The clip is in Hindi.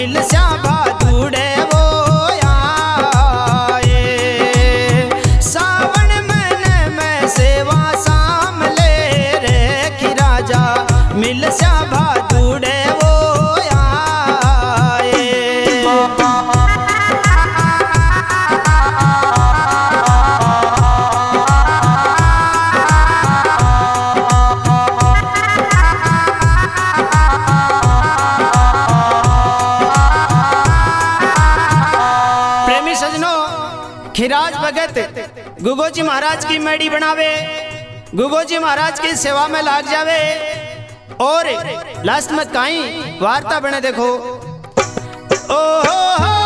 मिल सके गुगो जी महाराज की मेड़ी बनावे गुगो जी महाराज की सेवा में लाग जावे और लास्ट में कहीं वार्ता बने देखो ओ हो, हो।